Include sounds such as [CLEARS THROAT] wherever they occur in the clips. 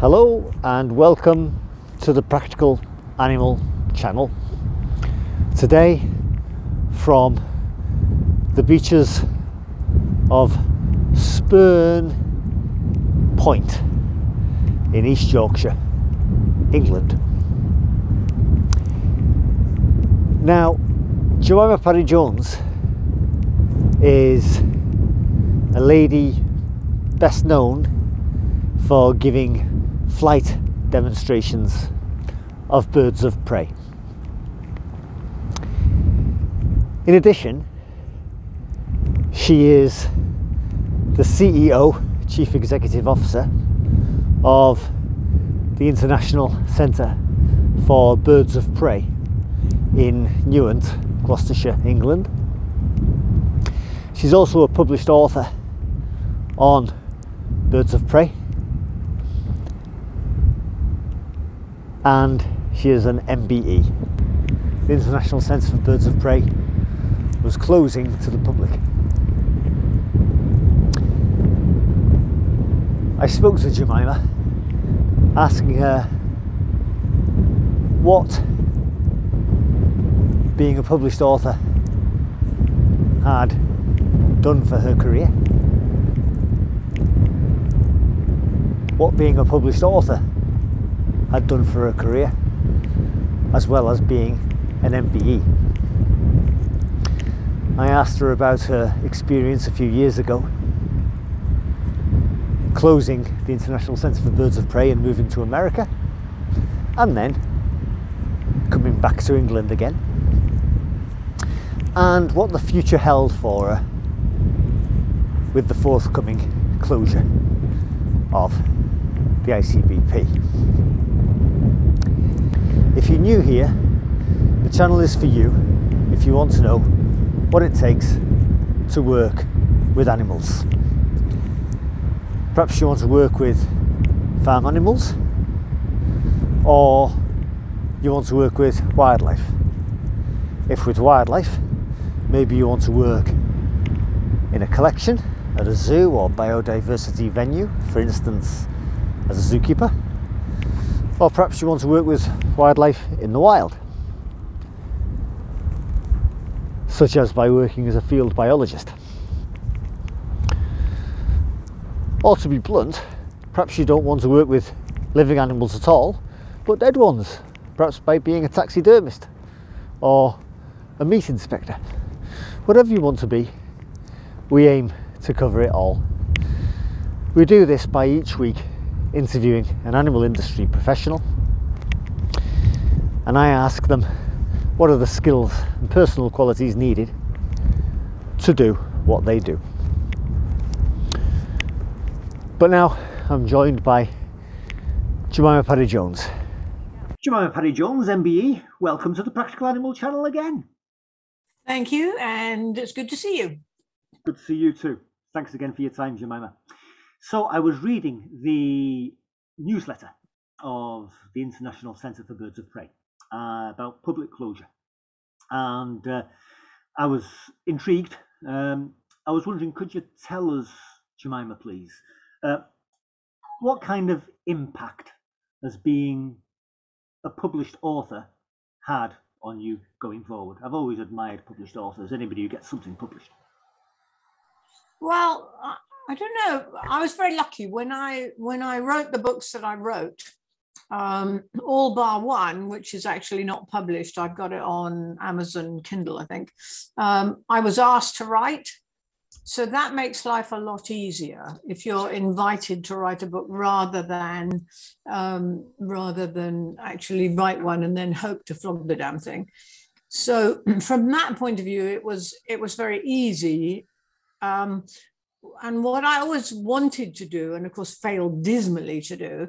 Hello and welcome to the Practical Animal channel. Today from the beaches of Spurn Point in East Yorkshire, England. Now, Jemima Parry Jones is a lady best known for giving flight demonstrations of birds of prey. In addition, she is the CEO, Chief Executive Officer of the International Centre for Birds of Prey in Newent, Gloucestershire, England. She's also a published author on birds of prey and she is an MBE. The International Centre for Birds of Prey was closing to the public. I spoke to Jemima asking her what being a published author had done for her career. What being a published author had done for her career, as well as being an MBE. I asked her about her experience a few years ago, closing the International Centre for Birds of Prey and moving to America, and then coming back to England again, and what the future held for her with the forthcoming closure of the ICBP. If you're new here, the channel is for you if you want to know what it takes to work with animals. Perhaps you want to work with farm animals or you want to work with wildlife. If with wildlife, maybe you want to work in a collection at a zoo or biodiversity venue, for instance, as a zookeeper or perhaps you want to work with wildlife in the wild, such as by working as a field biologist. Or to be blunt, perhaps you don't want to work with living animals at all, but dead ones, perhaps by being a taxidermist or a meat inspector. Whatever you want to be, we aim to cover it all. We do this by each week interviewing an animal industry professional and I ask them what are the skills and personal qualities needed to do what they do. But now I'm joined by Jemima Parry Jones. Jemima Parry Jones, MBE, welcome to the Practical Animal channel again. Thank you, and it's good to see you. Good to see you too. Thanks again for your time, Jemima. So I was reading the newsletter of the International Centre for Birds of Prey uh, about public closure, and uh, I was intrigued. Um, I was wondering, could you tell us, Jemima, please, uh, what kind of impact has being a published author had on you going forward? I've always admired published authors. Anybody who gets something published. Well, I don't know. I was very lucky when I when I wrote the books that I wrote. Um, all bar one, which is actually not published. I've got it on Amazon Kindle, I think. Um, I was asked to write, so that makes life a lot easier if you're invited to write a book rather than um, rather than actually write one and then hope to flog the damn thing. So [CLEARS THROAT] from that point of view, it was it was very easy. Um, and what I always wanted to do, and of course failed dismally to do,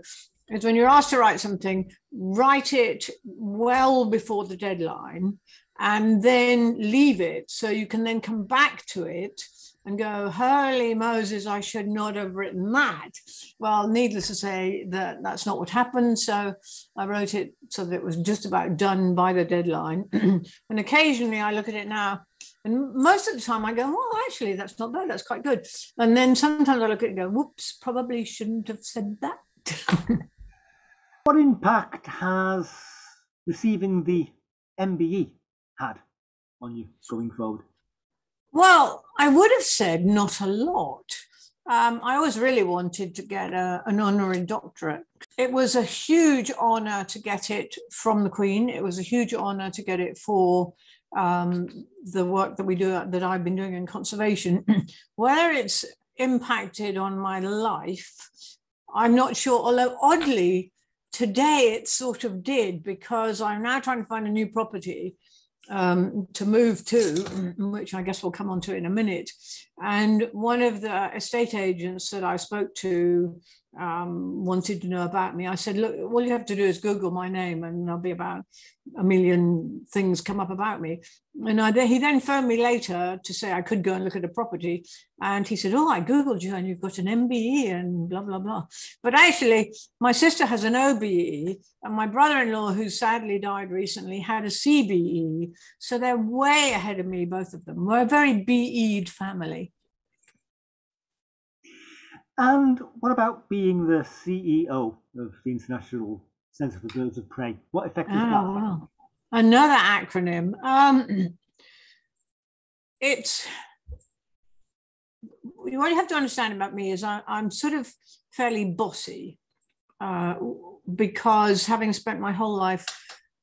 is when you're asked to write something, write it well before the deadline and then leave it so you can then come back to it and go, Holy Moses, I should not have written that. Well, needless to say, that that's not what happened. So I wrote it so that it was just about done by the deadline. [CLEARS THROAT] and occasionally I look at it now and most of the time I go, well, actually, that's not bad. That's quite good. And then sometimes I look at it and go, whoops, probably shouldn't have said that. [LAUGHS] What impact has receiving the MBE had on you going forward? Well, I would have said not a lot. Um, I always really wanted to get a, an honorary doctorate. It was a huge honor to get it from the Queen. It was a huge honor to get it for um, the work that we do that I've been doing in conservation. [CLEARS THROAT] Whether it's impacted on my life, I'm not sure. Although oddly, today it sort of did because I'm now trying to find a new property um, to move to, [CLEARS THROAT] which I guess we'll come on to in a minute. And one of the estate agents that I spoke to um, wanted to know about me. I said, look, all you have to do is Google my name and there'll be about a million things come up about me. And I, he then phoned me later to say I could go and look at a property. And he said, oh, I Googled you and you've got an MBE and blah, blah, blah. But actually, my sister has an OBE and my brother-in-law, who sadly died recently, had a CBE. So they're way ahead of me, both of them. We're a very BE'd family. And what about being the CEO of the International Centre for Birds of Prey? What effect is oh, that? Wow. Another acronym. Um, [CLEARS THROAT] it's what you have to understand about me is I, am sort of fairly bossy uh, because having spent my whole life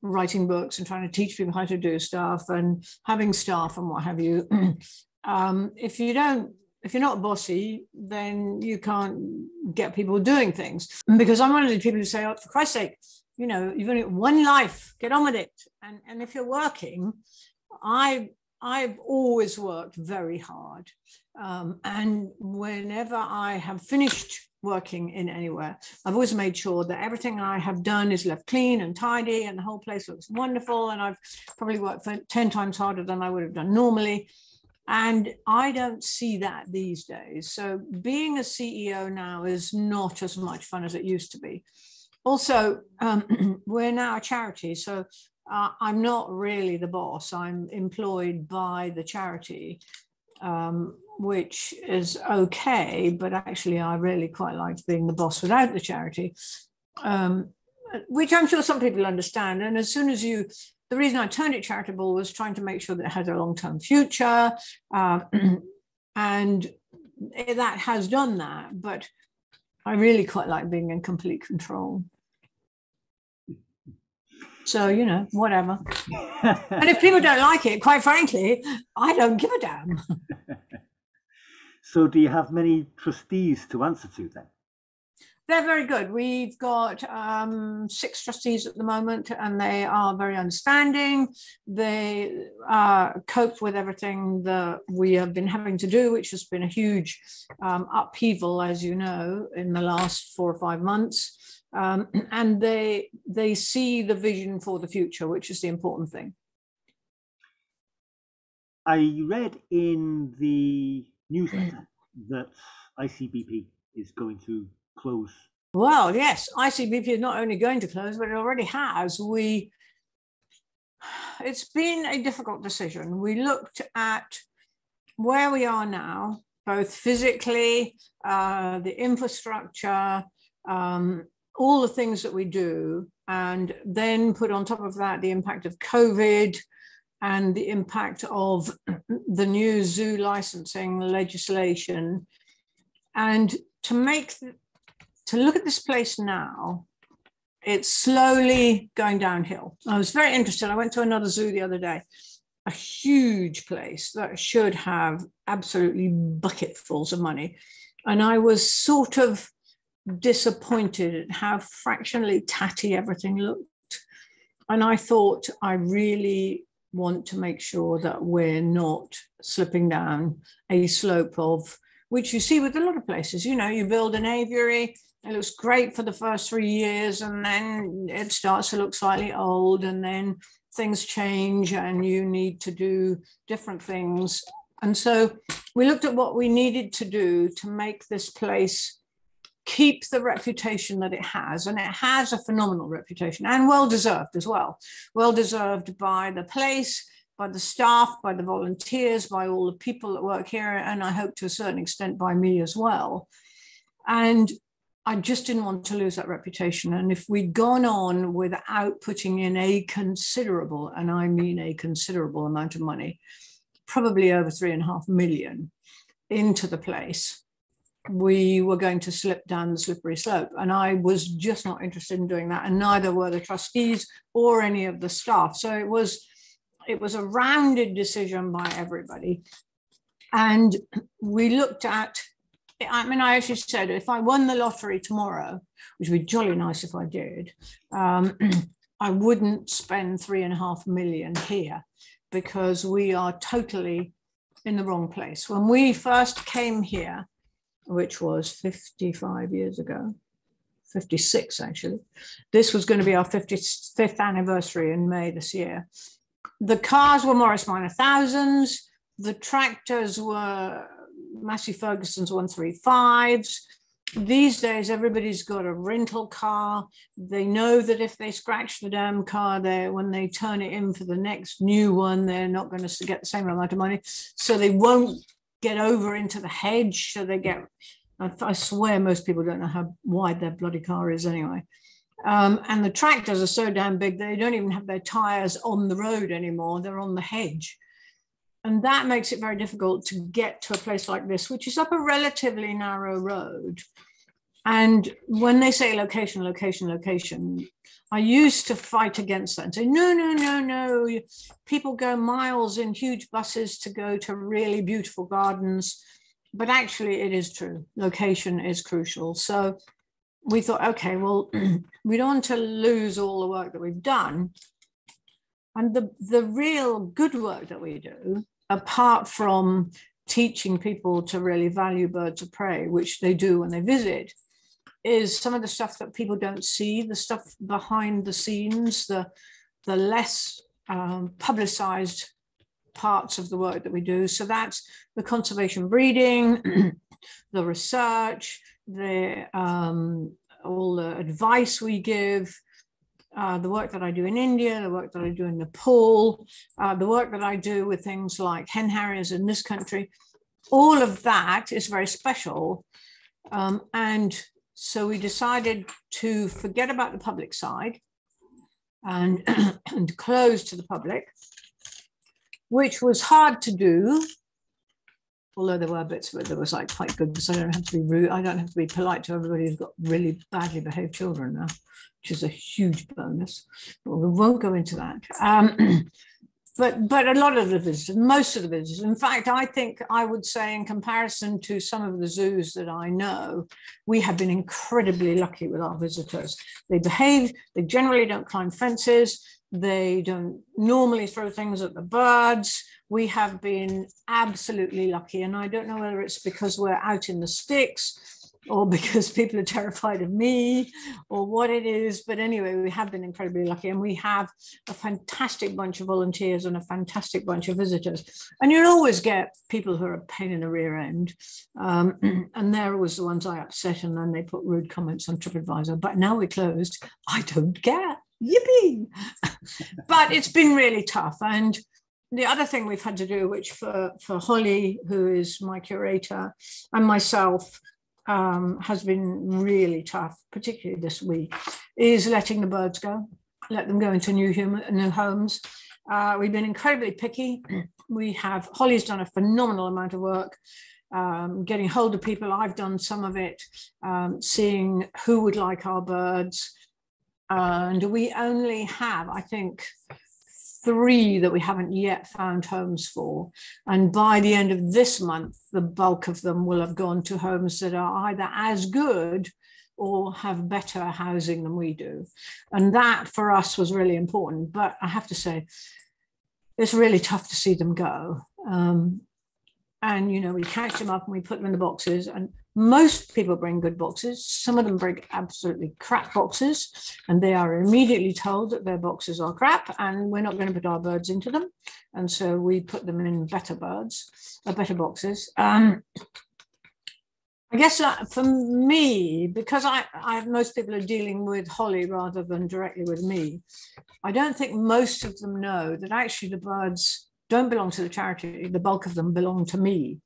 writing books and trying to teach people how to do stuff and having staff and what have you, [CLEARS THROAT] um, if you don't if you're not bossy, then you can't get people doing things. Because I'm one of the people who say, oh, for Christ's sake, you know, you've only one life, get on with it. And, and if you're working, I, I've always worked very hard. Um, and whenever I have finished working in anywhere, I've always made sure that everything I have done is left clean and tidy and the whole place looks wonderful. And I've probably worked for 10 times harder than I would have done normally. And I don't see that these days. So being a CEO now is not as much fun as it used to be. Also, um, [CLEARS THROAT] we're now a charity. So uh, I'm not really the boss. I'm employed by the charity, um, which is okay. But actually, I really quite liked being the boss without the charity. Um, which I'm sure some people understand. And as soon as you the reason I turned it charitable was trying to make sure that it has a long term future. Uh, [CLEARS THROAT] and that has done that. But I really quite like being in complete control. So, you know, whatever. [LAUGHS] and if people don't like it, quite frankly, I don't give a damn. [LAUGHS] so, do you have many trustees to answer to then? They're very good. We've got um, six trustees at the moment, and they are very understanding. They uh, cope with everything that we have been having to do, which has been a huge um, upheaval, as you know, in the last four or five months. Um, [CLEARS THROAT] and they they see the vision for the future, which is the important thing. I read in the newsletter that ICBP is going to close? Well, yes, ICBP is not only going to close, but it already has. We it's been a difficult decision. We looked at where we are now, both physically, uh, the infrastructure, um, all the things that we do, and then put on top of that the impact of COVID and the impact of the new zoo licensing legislation. And to make to look at this place now, it's slowly going downhill. I was very interested. I went to another zoo the other day, a huge place that should have absolutely bucketfuls of money. And I was sort of disappointed at how fractionally tatty everything looked. And I thought, I really want to make sure that we're not slipping down a slope of which you see with a lot of places. You know, you build an aviary, it looks great for the first three years and then it starts to look slightly old and then things change and you need to do different things. And so we looked at what we needed to do to make this place keep the reputation that it has and it has a phenomenal reputation and well deserved as well. Well deserved by the place by the staff by the volunteers by all the people that work here and i hope to a certain extent by me as well. And I just didn't want to lose that reputation. And if we'd gone on without putting in a considerable, and I mean a considerable amount of money, probably over three and a half million into the place, we were going to slip down the slippery slope. And I was just not interested in doing that. And neither were the trustees or any of the staff. So it was it was a rounded decision by everybody. And we looked at, I mean, I actually said if I won the lottery tomorrow, which would be jolly nice if I did, um, [CLEARS THROAT] I wouldn't spend three and a half million here because we are totally in the wrong place. When we first came here, which was 55 years ago, 56 actually. This was going to be our 55th anniversary in May this year. The cars were Morris Minor thousands. The tractors were Massey Ferguson's 135s. These days, everybody's got a rental car. They know that if they scratch the damn car, there when they turn it in for the next new one, they're not going to get the same amount of money. So they won't get over into the hedge. So they get, I, swear most people don't know how wide their bloody car is anyway. Um, and the tractors are so damn big, they don't even have their tires on the road anymore. They're on the hedge. And that makes it very difficult to get to a place like this, which is up a relatively narrow road. And when they say location, location, location, I used to fight against that and say, no, no, no, no. People go miles in huge buses to go to really beautiful gardens. But actually, it is true. Location is crucial. So we thought, okay, well, [CLEARS THROAT] we don't want to lose all the work that we've done. And the, the real good work that we do, apart from teaching people to really value birds of prey, which they do when they visit, is some of the stuff that people don't see, the stuff behind the scenes, the, the less um, publicized parts of the work that we do. So that's the conservation breeding, [CLEARS THROAT] the research, the um, all the advice we give, uh, the work that I do in India, the work that I do in Nepal, uh, the work that I do with things like hen harriers in this country, all of that is very special. Um, and so we decided to forget about the public side and, [CLEARS THROAT] and close to the public, which was hard to do. Although there were bits of it that was like quite good because I don't have to be rude. I don't have to be polite to everybody who's got really badly behaved children now, which is a huge bonus. But we won't go into that. Um, [CLEARS THROAT] but but a lot of the visitors, most of the visitors, in fact, I think I would say, in comparison to some of the zoos that I know, we have been incredibly lucky with our visitors. They behave, they generally don't climb fences, they don't normally throw things at the birds. We have been absolutely lucky, and I don't know whether it's because we're out in the sticks or [LAUGHS] because people are terrified of me or what it is. But anyway, we have been incredibly lucky and we have a fantastic bunch of volunteers and a fantastic bunch of visitors. And you'll always get people who are a pain in the rear end. Um, [CLEARS THROAT] and they're always the ones I upset and then they put rude comments on TripAdvisor. But now we're closed. I don't care. Yippee. [LAUGHS] but it's been really tough. And the other thing we've had to do, which for, for Holly, who is my curator, and myself, um, has been really tough, particularly this week, is letting the birds go, let them go into new, human, new homes. Uh, we've been incredibly picky. [CLEARS THROAT] We have, Holly's done a phenomenal amount of work um, getting hold of people. I've done some of it, um, seeing who would like our birds. And we only have, I think, three that we haven't yet found homes for. And by the end of this month, the bulk of them will have gone to homes that are either as good or have better housing than we do. And that for us was really important. But I have to say, it's really tough to see them go. Um, and you know we catch them up and we put them in the boxes and most people bring good boxes. Some of them bring absolutely crap boxes and they are immediately told that their boxes are crap and we're not going to put our birds into them. And so we put them in better birds uh, better boxes. Um, I guess for me, because I, I, most people are dealing with Holly rather than directly with me, I don't think most of them know that actually the birds don't belong to the charity. The bulk of them belong to me.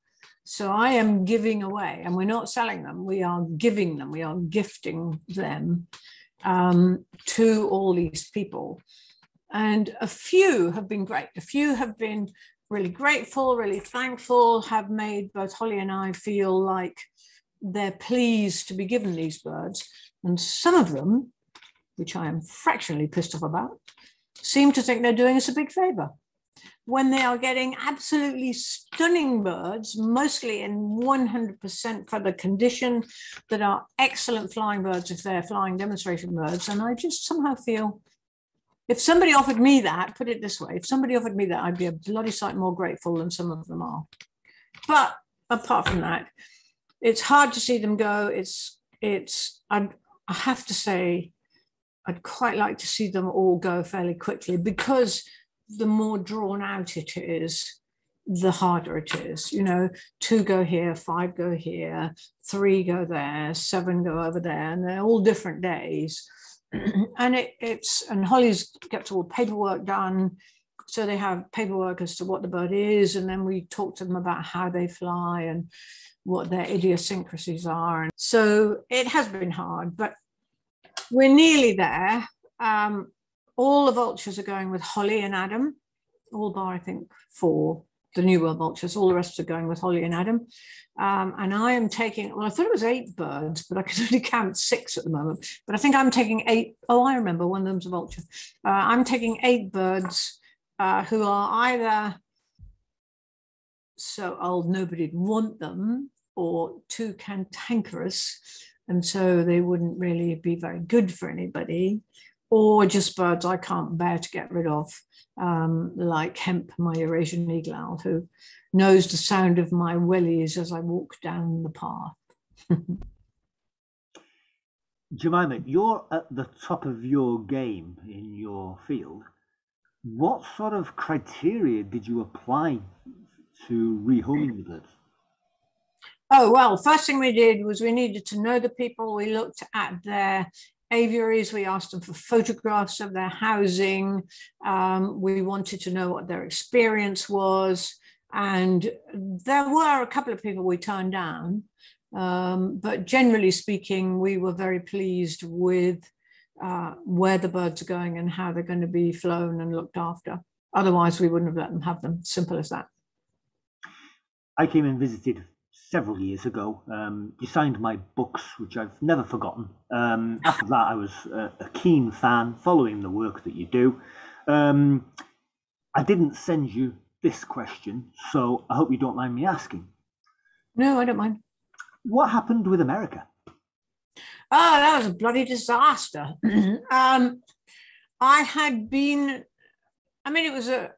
So I am giving away, and we're not selling them, we are giving them, we are gifting them um, to all these people. And a few have been great. A few have been really grateful, really thankful, have made both Holly and I feel like they're pleased to be given these birds. And some of them, which I am fractionally pissed off about, seem to think they're doing us a big favor when they are getting absolutely stunning birds, mostly in 100% feather condition, that are excellent flying birds if they're flying demonstration birds. And I just somehow feel if somebody offered me that, put it this way, if somebody offered me that, I'd be a bloody sight more grateful than some of them are. But apart from that, it's hard to see them go. It's, it's, i I have to say, I'd quite like to see them all go fairly quickly because the more drawn out it is, the harder it is. You know, two go here, five go here, three go there, seven go over there, and they're all different days. [CLEARS THROAT] and it, it's and Holly's gets all paperwork done. So they have paperwork as to what the bird is, and then we talk to them about how they fly and what their idiosyncrasies are. And so it has been hard, but we're nearly there. Um, all the vultures are going with Holly and Adam, all bar, I think, four, the New World vultures. All the rest are going with Holly and Adam. Um, and I am taking, well, I thought it was eight birds, but I can [LAUGHS] only count six at the moment. But I think I'm taking eight. Oh, I remember one of them's a vulture. Uh, I'm taking eight birds uh, who are either so old nobody'd want them or too cantankerous. And so they wouldn't really be very good for anybody or just birds I can't bear to get rid of, um, like Hemp, my Eurasian eagle owl, who knows the sound of my wellies as I walk down the path. [LAUGHS] Jemima, you're at the top of your game in your field. What sort of criteria did you apply to rehoming the birds? Oh, well, first thing we did was we needed to know the people. We looked at their aviaries. We asked them for photographs of their housing. Um, we wanted to know what their experience was. And there were a couple of people we turned down. Um, but generally speaking, we were very pleased with uh, where the birds are going and how they're going to be flown and looked after. Otherwise, we wouldn't have let them have them. Simple as that. I came and visited several years ago. Um, you signed my books, which I've never forgotten. Um, after that, I was a, a, keen fan, following the work that you do. Um, I didn't send you this question, so I hope you don't mind me asking. No, I don't mind. What happened with America? Oh, that was a bloody disaster. [CLEARS THROAT] um, I had been, I mean, it was a,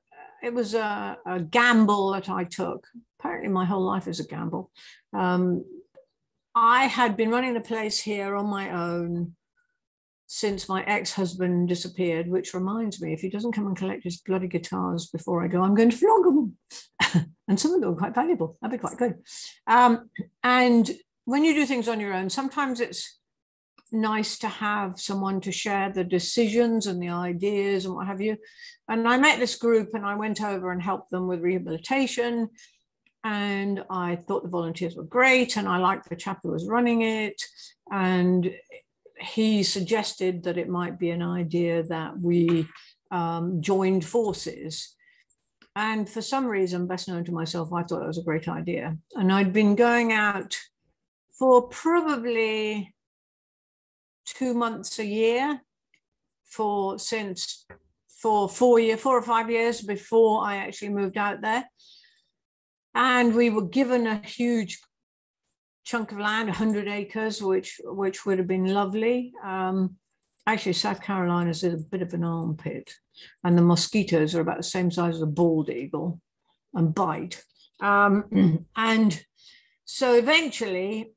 it was a, a gamble that I took apparently my whole life is a gamble. Um, I had been running the place here on my own since my ex-husband disappeared, which reminds me, if he doesn't come and collect his bloody guitars before I go, I'm going to flog them. [LAUGHS] and some of them are quite valuable. That'd be quite good. Um, and when you do things on your own, sometimes it's nice to have someone to share the decisions and the ideas and what have you. And I met this group and I went over and helped them with rehabilitation and I thought the volunteers were great, and I liked the chap who was running it. And he suggested that it might be an idea that we um, joined forces. And for some reason, best known to myself, I thought it was a great idea. And I'd been going out for probably two months a year for since for four year, four or five years before I actually moved out there. And we were given a huge chunk of land, 100 acres, which which would have been lovely. Um, actually, South Carolina is a bit of an armpit, and the mosquitoes are about the same size as a bald eagle and bite. Um, [CLEARS THROAT] and so eventually,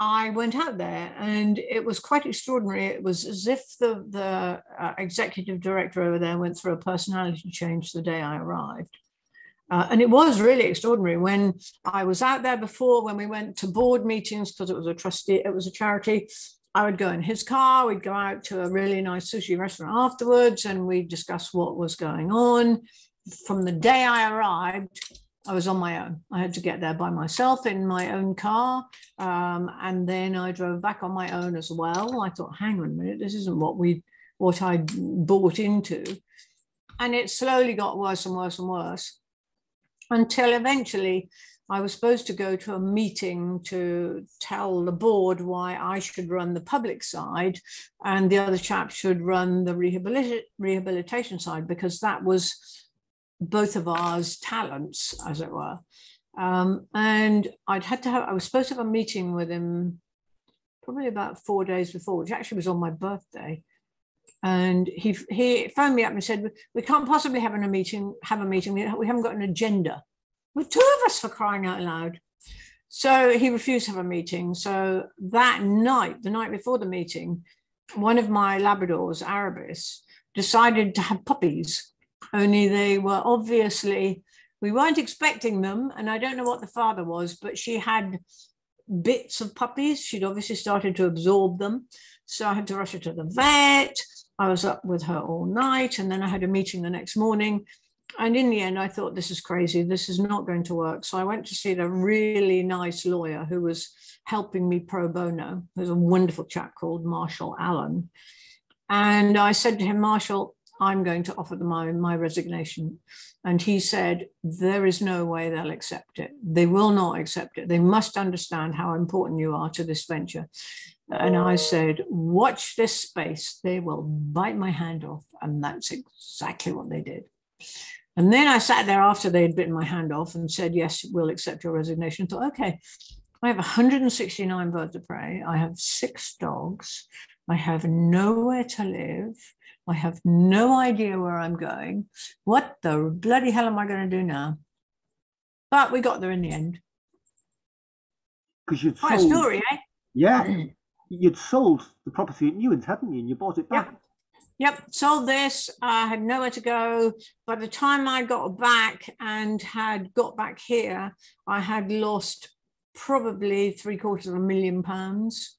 I went out there, and it was quite extraordinary. It was as if the the uh, executive director over there went through a personality change the day I arrived. Uh, and it was really extraordinary when I was out there before, when we went to board meetings, because it was a trustee, it was a charity. I would go in his car, we'd go out to a really nice sushi restaurant afterwards, and we'd discuss what was going on. From the day I arrived, I was on my own. I had to get there by myself in my own car. Um, and then I drove back on my own as well. I thought, hang on a minute, this isn't what we what I bought into. And it slowly got worse and worse and worse until eventually I was supposed to go to a meeting to tell the board why I should run the public side and the other chap should run the rehabilita- rehabilitation side because that was both of ours talents, as it were. Um, and I'd had to have, I was supposed to have a meeting with him probably about four days before, which actually was on my birthday. And he he phoned me up and said, "We can't possibly have a meeting. Have a meeting. We haven't got an agenda." With two of us for crying out loud. So he refused to have a meeting. So that night, the night before the meeting, one of my Labradors, Arabis, decided to have puppies. Only they were obviously we weren't expecting them, and I don't know what the father was, but she had bits of puppies. She'd obviously started to absorb them. So I had to rush her to the vet. I was up with her all night, and then I had a meeting the next morning. And in the end, I thought, this is crazy. This is not going to work. So I went to see the really nice lawyer who was helping me pro bono. There's a wonderful chap called Marshall Allen. And I said to him, Marshall, I'm going to offer them my, my resignation. And he said, There is no way they'll accept it. They will not accept it. They must understand how important you are to this venture. And I said, Watch this space. They will bite my hand off. And that's exactly what they did. And then I sat there after they had bitten my hand off and said, Yes, we'll accept your resignation. I thought, okay, I have 169 birds of prey. I have six dogs. I have nowhere to live. I have no idea where I'm going. What the bloody hell am I going to do now? But we got there in the end. Because you'd Quite a story, eh? yeah, you'd sold the property at Newent, hadn't you? And you bought it back. Yep. Yep, sold this. I had nowhere to go. By the time I got back and had got back here, I had lost probably three quarters of a million pounds.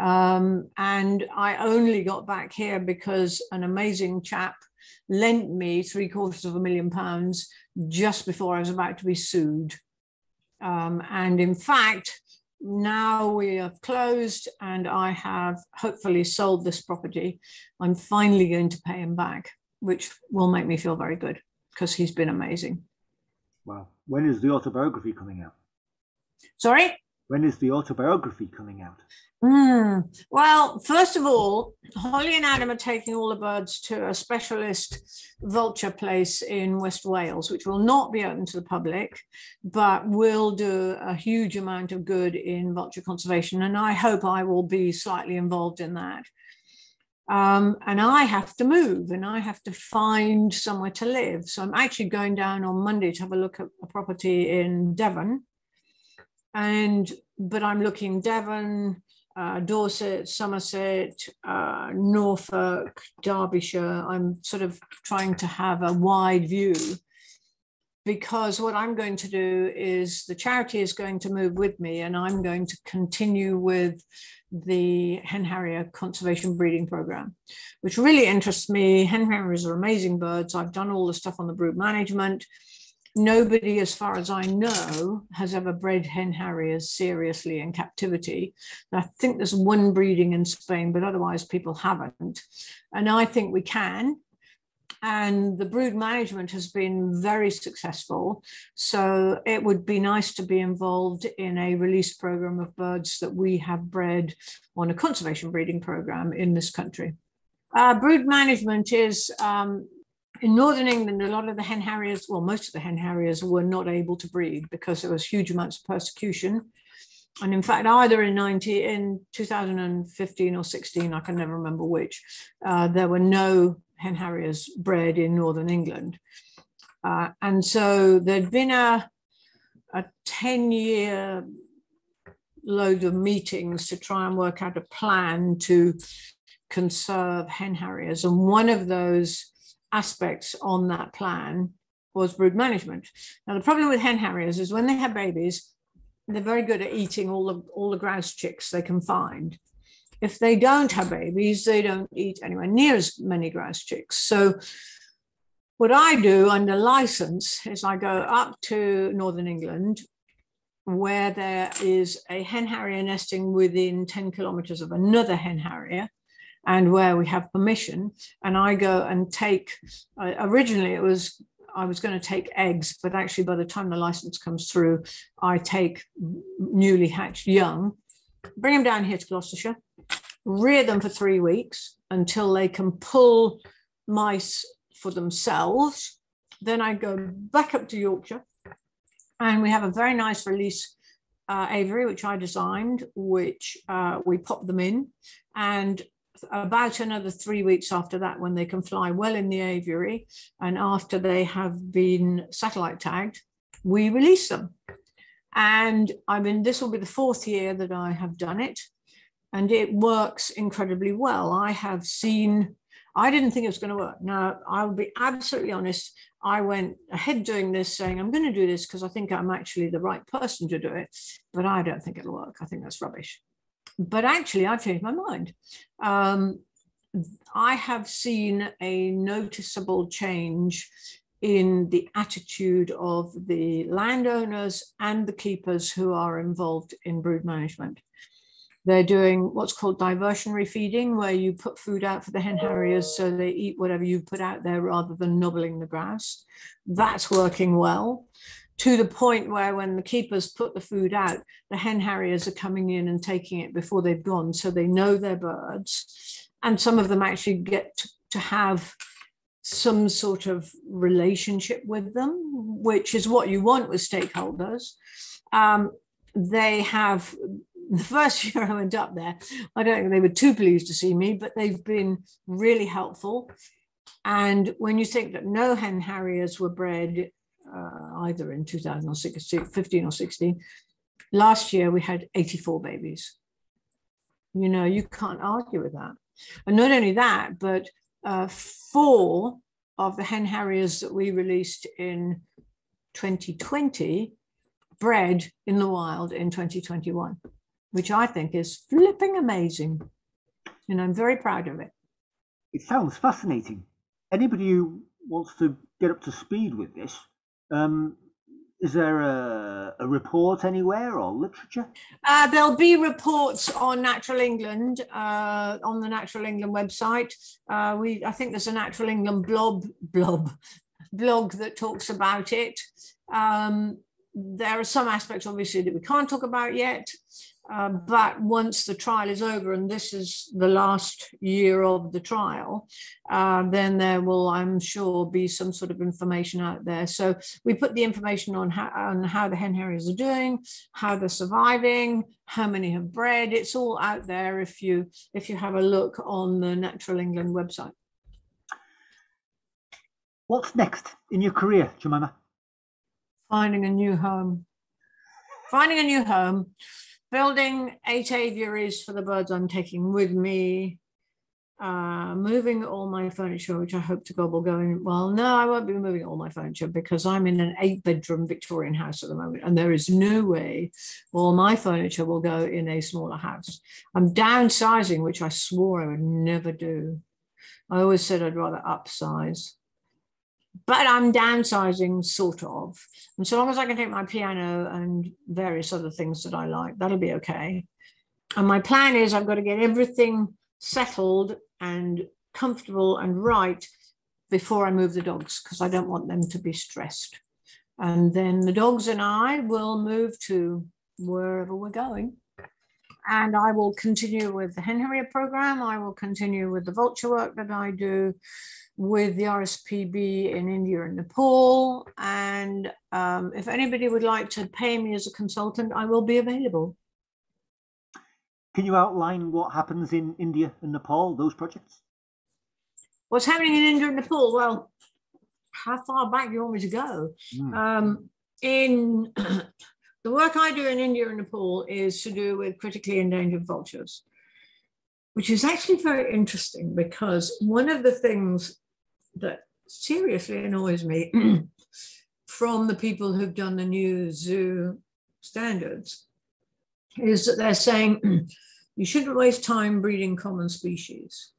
Um, and I only got back here because an amazing chap lent me three quarters of a million pounds just before I was about to be sued. Um, and in fact, now we have closed and I have hopefully sold this property. I'm finally going to pay him back, which will make me feel very good because he's been amazing. Wow. When is the autobiography coming out? Sorry? When is the autobiography coming out? Mm. Well, first of all, Holly and Adam are taking all the birds to a specialist vulture place in West Wales, which will not be open to the public, but will do a huge amount of good in vulture conservation. And I hope I will be slightly involved in that. Um, and I have to move and I have to find somewhere to live. So I'm actually going down on Monday to have a look at a property in Devon. And but I'm looking Devon, uh, Dorset, Somerset, uh, Norfolk, Derbyshire. I'm sort of trying to have a wide view because what I'm going to do is the charity is going to move with me and I'm going to continue with the hen harrier conservation breeding program, which really interests me. Hen harriers are amazing birds. I've done all the stuff on the brood management nobody, as far as I know, has ever bred hen harriers seriously in captivity. I think there's one breeding in Spain, but otherwise people haven't. And I think we can. And the brood management has been very successful. So it would be nice to be involved in a release program of birds that we have bred on a conservation breeding program in this country. Uh, brood management is um, in northern England, a lot of the hen harriers, well, most of the hen harriers were not able to breed because there was huge amounts of persecution. And in fact, either in 90, in 2015 or 16, I can never remember which, uh, there were no hen harriers bred in northern England. Uh, and so there'd been a, a 10 year load of meetings to try and work out a plan to conserve hen harriers. And one of those aspects on that plan was brood management. Now, the problem with hen harriers is when they have babies, they're very good at eating all the all the grouse chicks they can find. If they don't have babies, they don't eat anywhere near as many grouse chicks. So What I do under license is I go up to Northern England where there is a hen harrier nesting within 10 kilometers of another hen harrier and where we have permission and i go and take uh, originally it was i was going to take eggs but actually by the time the license comes through i take newly hatched young bring them down here to gloucestershire rear them for three weeks until they can pull mice for themselves then i go back up to yorkshire and we have a very nice release uh, aviary, which I designed, which uh, we pop them in. And about another three weeks after that, when they can fly well in the aviary, and after they have been satellite tagged, we release them. And I mean, this will be the fourth year that I have done it, and it works incredibly well. I have seen I didn't think it was going to work. Now, I'll be absolutely honest. I went ahead doing this saying, I'm going to do this because I think I'm actually the right person to do it, but I don't think it'll work. I think that's rubbish. But actually, I've changed my mind. Um, I have seen a noticeable change in the attitude of the landowners and the keepers who are involved in brood management. They're doing what's called diversionary feeding, where you put food out for the hen harriers so they eat whatever you put out there rather than nobbling the grouse. That's working well to the point where when the keepers put the food out, the hen harriers are coming in and taking it before they've gone. So they know their birds. And some of them actually get to, to have some sort of relationship with them, which is what you want with stakeholders. Um, they have [LAUGHS] the first year I went up there, I don't think they were too pleased to see me, but they've been really helpful. And when you think that no hen harriers were bred uh, either in 2016, 15 or 16, last year we had 84 babies. You know, you can't argue with that. And not only that, but uh, four of the hen harriers that we released in 2020 bred in the wild in 2021 which I think is flipping amazing. And I'm very proud of it. It sounds fascinating. Anybody who wants to get up to speed with this, um, is there a, a, report anywhere or literature? Uh, there'll be reports on Natural England uh, on the Natural England website. Uh, we, I think there's a Natural England blob blob [LAUGHS] blog that talks about it. Um, there are some aspects, obviously, that we can't talk about yet. Uh, but once the trial is over, and this is the last year of the trial, uh, then there will, I'm sure, be some sort of information out there. So we put the information on how, on how the hen harriers are doing, how they're surviving, how many have bred. It's all out there if you if you have a look on the Natural England website. What's next in your career, Jemima? Finding a new home. Finding a new home building eight aviaries for the birds I'm taking with me, uh, moving all my furniture, which I hope to God will go in. Well, no, I won't be moving all my furniture because I'm in an eight bedroom Victorian house at the moment, and there is no way all my furniture will go in a smaller house. I'm downsizing, which I swore I would never do. I always said I'd rather upsize but I'm downsizing sort of. And so long as I can take my piano and various other things that I like, that'll be okay. And my plan is I've got to get everything settled and comfortable and right before I move the dogs because I don't want them to be stressed. And then the dogs and I will move to wherever we're going. And I will continue with the Hen Harrier program. I will continue with the vulture work that I do with the RSPB in India and Nepal. And um, if anybody would like to pay me as a consultant, I will be available. Can you outline what happens in India and Nepal, those projects? What's happening in India and Nepal? Well, how far back do you want me to go? Mm. Um, in the work I do in India and Nepal is to do with critically endangered vultures which is actually very interesting because one of the things that seriously annoys me [CLEARS THROAT] from the people who've done the new zoo standards is that they're saying [CLEARS THROAT] you shouldn't waste time breeding common species.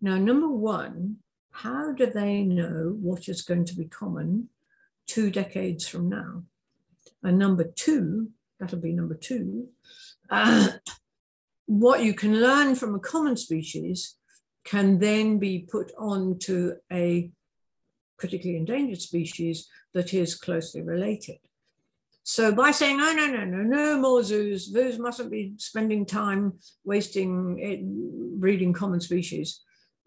Now, number one, how do they know what is going to be common two decades from now? And number two, that'll be number two, uh, what you can learn from a common species can then be put onto a critically endangered species that is closely related. So by saying, oh, no, no, no, no more zoos, zoos mustn't be spending time wasting it breeding common species,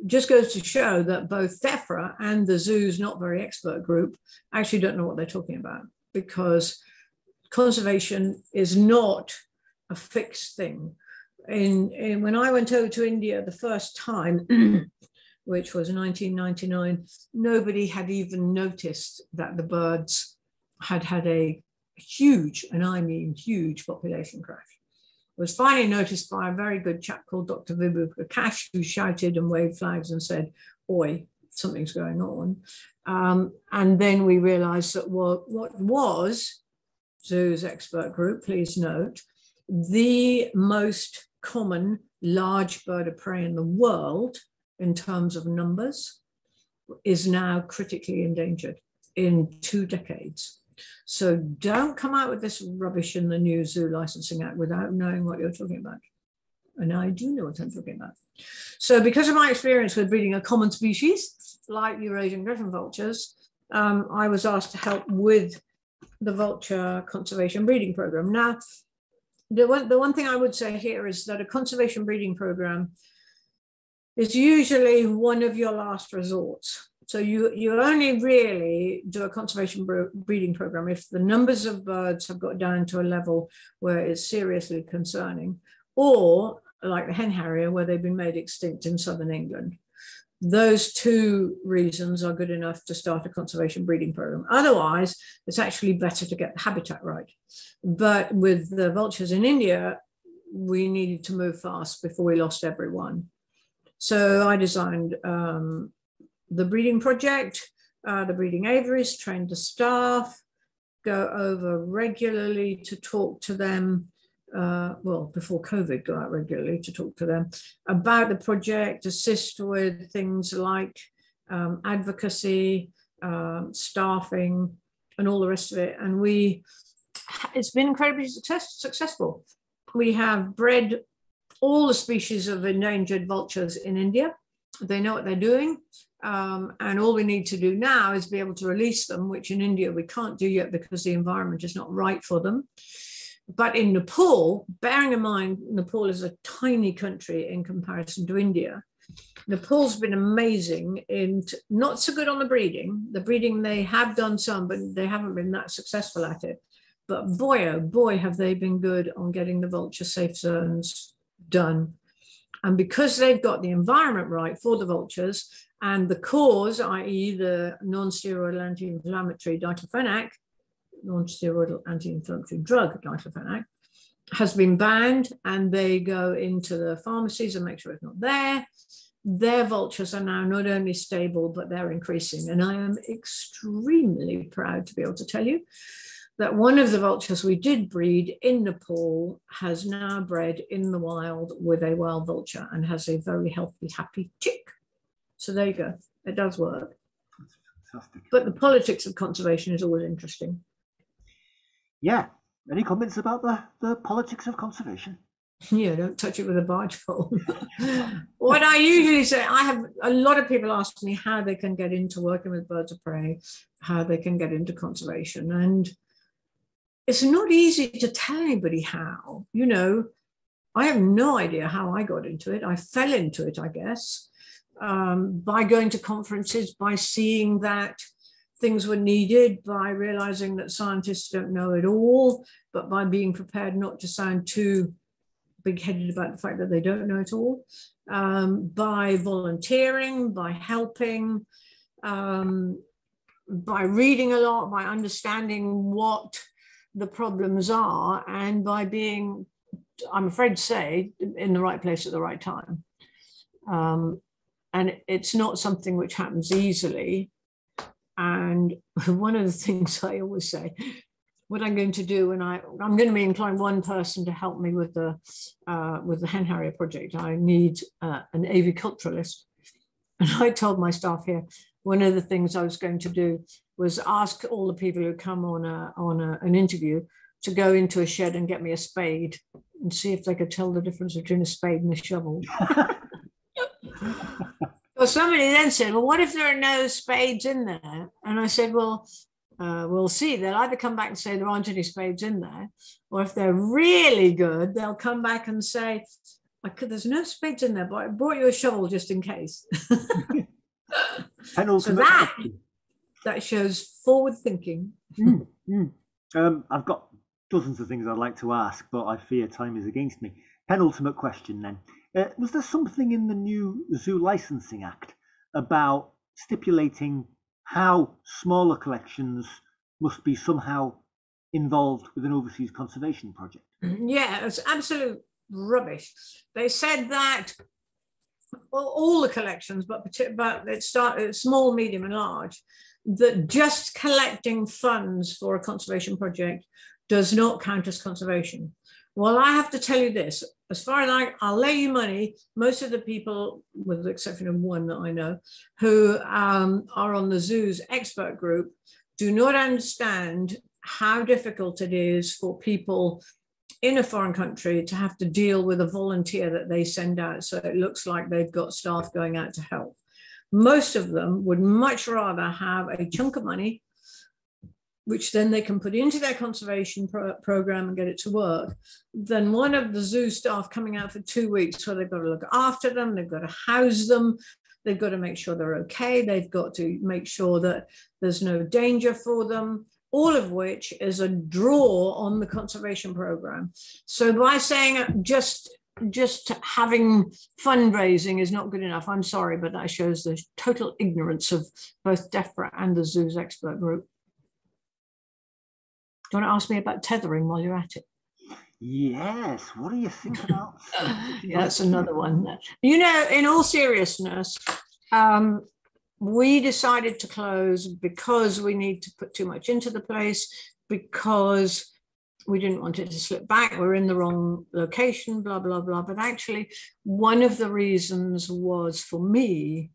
just goes to show that both DEFRA and the zoo's not very expert group actually don't know what they're talking about because conservation is not a fixed thing. In, in when I went over to India the first time, [CLEARS THROAT] which was 1999, nobody had even noticed that the birds had had a huge, and I mean huge, population crash. It was finally noticed by a very good chap called Dr. Vibhu Prakash, who shouted and waved flags and said, Oi, something's going on. Um, and then we realized that what, what was Zoo's expert group, please note, the most common large bird of prey in the world in terms of numbers is now critically endangered in two decades. So don't come out with this rubbish in the new Zoo Licensing Act without knowing what you're talking about. And I do know what I'm talking about. So because of my experience with breeding a common species, like Eurasian griffon vultures, um, I was asked to help with the vulture conservation breeding program. Now, the one, the one thing I would say here is that a conservation breeding program is usually one of your last resorts. So you, you only really do a conservation breeding program if the numbers of birds have got down to a level where it's seriously concerning, or like the hen harrier, where they've been made extinct in southern England. Those two reasons are good enough to start a conservation breeding program. Otherwise, it's actually better to get the habitat right. But with the vultures in India, we needed to move fast before we lost everyone. So I designed um, the breeding project, uh, the breeding aviaries, trained the staff, go over regularly to talk to them. Uh, well, before COVID, go out regularly to talk to them about the project, assist with things like um, advocacy, um, staffing, and all the rest of it. And we, it's been incredibly success, successful. We have bred all the species of endangered vultures in India. They know what they're doing. Um, and all we need to do now is be able to release them, which in India we can't do yet because the environment is not right for them. But in Nepal, bearing in mind, Nepal is a tiny country in comparison to India. Nepal's been amazing in not so good on the breeding. The breeding they have done some, but they haven't been that successful at it. But boy, oh boy, have they been good on getting the vulture safe zones done. And because they've got the environment right for the vultures and the cause, i.e., the non steroidal anti inflammatory diclofenac, non steroidal anti inflammatory drug diclofenac, has been banned, and they go into the pharmacies and make sure it's not there. Their vultures are now not only stable, but they're increasing. And I am extremely proud to be able to tell you that one of the vultures we did breed in Nepal has now bred in the wild with a wild vulture and has a very healthy, happy chick. So there you go. It does work. But the politics of conservation is always interesting. Yeah. Any comments about the, the politics of conservation? [LAUGHS] Yeah, don't touch it with a barge pole. [LAUGHS] what I usually say, I have a lot of people ask me how they can get into working with birds of prey, how they can get into conservation. And it's not easy to tell anybody how. You know, I have no idea how I got into it. I fell into it, I guess um, by going to conferences, by seeing that things were needed, by realizing that scientists don't know it all, but by being prepared not to sound too big headed about the fact that they don't know it all, um, by volunteering, by helping, um, by reading a lot, by understanding what the problems are, and by being, I'm afraid to say, in the right place at the right time. Um, and it's not something which happens easily. And [LAUGHS] one of the things I always say, what I'm going to do and I I'm going to be inclined one person to help me with the uh, with the hen harrier project. I need uh, an aviculturalist, And I told my staff here one of the things I was going to do was ask all the people who come on a, on a, an interview to go into a shed and get me a spade and see if they could tell the difference between a spade and a shovel. [LAUGHS] well, somebody then said, Well, what if there are no spades in there? And I said, Well, uh, we'll see. They'll either come back and say there aren't any spades in there, or if they're really good, they'll come back and say, I could, There's no spades in there, but I brought you a shovel just in case. [LAUGHS] so that, that shows forward thinking. Mm, mm. Um, I've got dozens of things I'd like to ask, but I fear time is against me. Penultimate question then. Uh, was there something in the new Zoo Licensing Act about stipulating how smaller collections must be somehow involved with an overseas conservation project? Yeah, it's absolute rubbish. They said that well, all the collections, but but it start small, medium, and large, that just collecting funds for a conservation project does not count as conservation. Well, I have to tell you this as far as I, I'll lay you money, most of the people, with the exception of one that I know, who um, are on the zoo's expert group, do not understand how difficult it is for people in a foreign country to have to deal with a volunteer that they send out. So it looks like they've got staff going out to help. Most of them would much rather have a chunk of money which then they can put into their conservation pro- program and get it to work, then one of the zoo staff coming out for two weeks where they've got to look after them, they've got to house them, they've got to make sure they're okay, they've got to make sure that there's no danger for them, all of which is a draw on the conservation program. So by saying uh, just just having fundraising is not good enough. I'm sorry, but that shows the total ignorance of both DEFRA and the zoo's expert group. Do you want to ask me about tethering while you're at it? Yes. What do you think [LAUGHS] about? yeah, that's another one. You know, in all seriousness, um, we decided to close because we need to put too much into the place because we didn't want it to slip back. We're in the wrong location, blah, blah, blah. But actually, one of the reasons was for me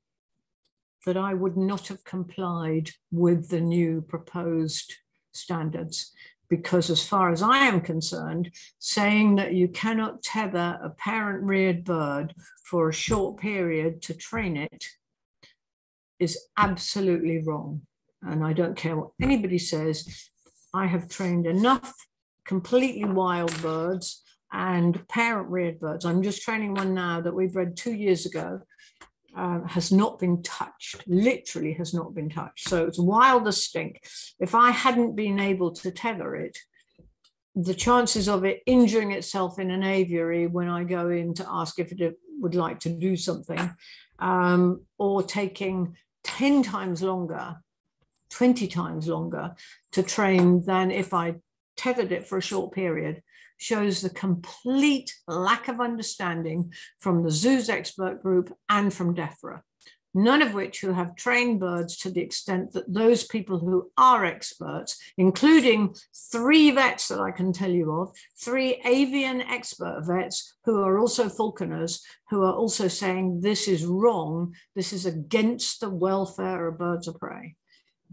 that I would not have complied with the new proposed standards because as far as I am concerned, saying that you cannot tether a parent reared bird for a short period to train it is absolutely wrong. And I don't care what anybody says. I have trained enough completely wild birds and parent reared birds. I'm just training one now that we bred two years ago uh, has not been touched, literally has not been touched. So it's wild as stink. If I hadn't been able to tether it, the chances of it injuring itself in an aviary when I go in to ask if it would like to do something, um, or taking 10 times longer, 20 times longer to train than if I tethered it for a short period shows the complete lack of understanding from the zoo's expert group and from DEFRA, none of which who have trained birds to the extent that those people who are experts, including three vets that I can tell you of, three avian expert vets who are also falconers, who are also saying this is wrong, this is against the welfare of birds of prey.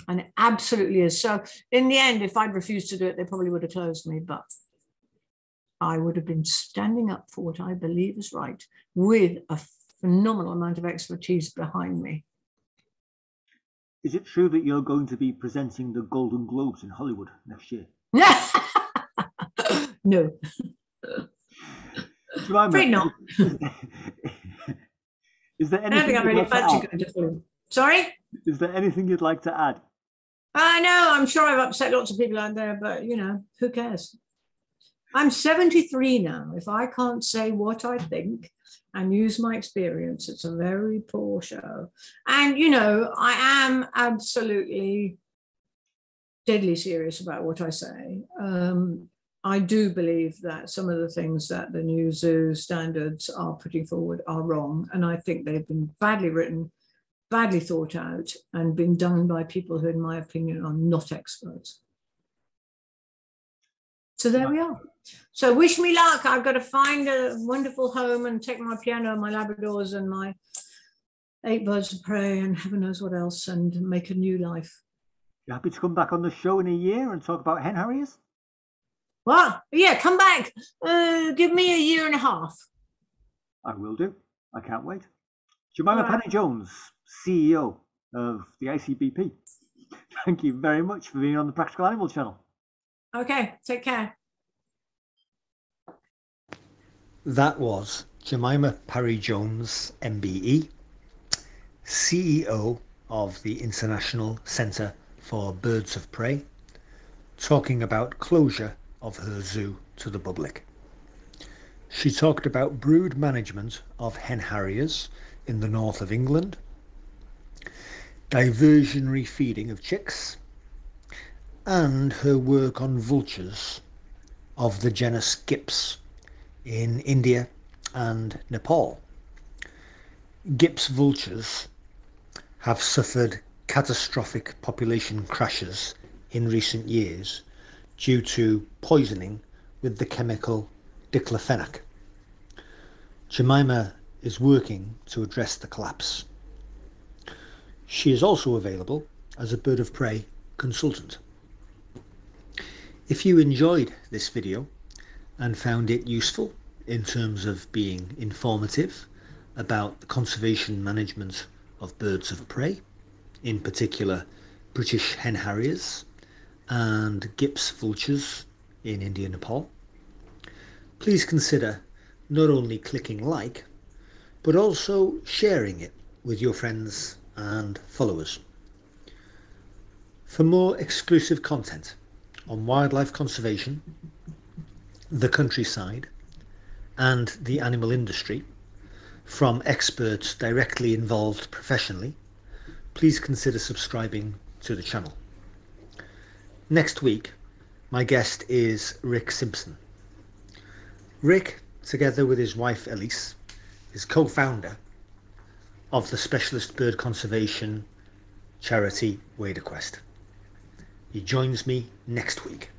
And it absolutely is. So in the end, if I'd refused to do it, they probably would have closed me. But I would have been standing up for what I believe is right with a phenomenal amount of expertise behind me. Is it true that you're going to be presenting the Golden Globes in Hollywood next year? [LAUGHS] no. [LAUGHS] Afraid not. [LAUGHS] Is there anything? I don't think I'm really fancy going to Sorry? Is there anything you'd like to add? I know, I'm sure I've upset lots of people out there, but you know, who cares? I'm 73 now. If I can't say what I think and use my experience, it's a very poor show. And, you know, I am absolutely deadly serious about what I say. Um, I do believe that some of the things that the new zoo standards are putting forward are wrong. And I think they've been badly written, badly thought out, and been done by people who, in my opinion, are not experts. So there we are. So wish me luck. I've got to find a wonderful home and take my piano, and my Labradors, and my eight birds of prey and heaven knows what else and make a new life. You happy to come back on the show in a year and talk about hen harriers? What? Yeah, come back. Uh, give me a year and a half. I will do. I can't wait. Jemima right. Parry-Jones, CEO of the ICBP. [LAUGHS] Thank you very much for being on the Practical Animal channel. Okay, take care. That was Jemima Parry Jones, MBE, CEO of the International Centre for Birds of Prey, talking about closure of her zoo to the public. She talked about brood management of hen harriers in the north of England, diversionary feeding of chicks, and her work on vultures of the genus Gyps in India and Nepal. Gyps vultures have suffered catastrophic population crashes in recent years due to poisoning with the chemical diclofenac. Jemima is working to address the collapse. She is also available as a bird of prey consultant. If you enjoyed this video and found it useful in terms of being informative about the conservation management of birds of prey, in particular British hen harriers and Gyps vultures in India Nepal, please consider not only clicking like but also sharing it with your friends and followers. For more exclusive content on wildlife conservation, the countryside, and the animal industry from experts directly involved professionally, please consider subscribing to the channel. Next week, my guest is Rick Simpson. Rick, together with his wife Elise, is co founder of the specialist bird conservation charity Wader Quest. He joins me next week.